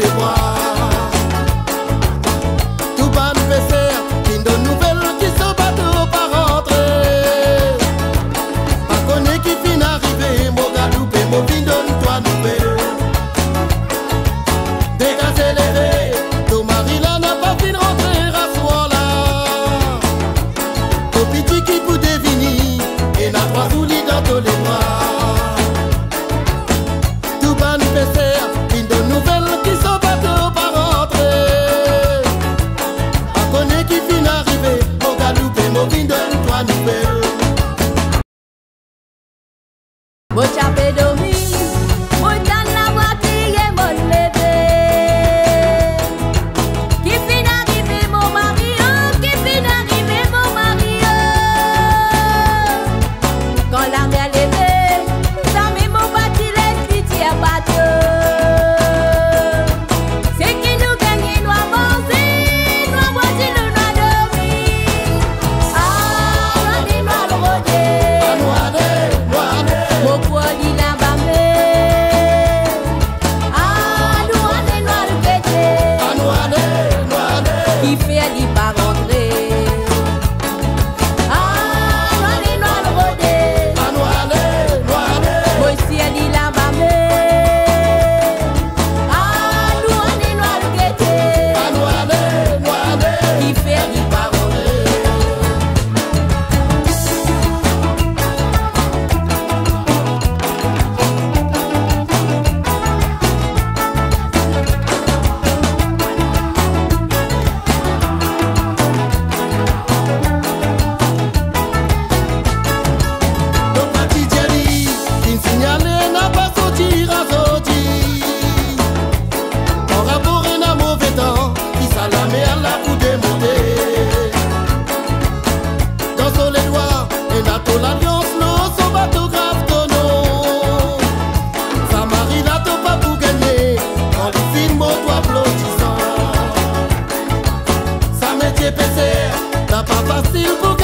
les why. y pago. N'a pas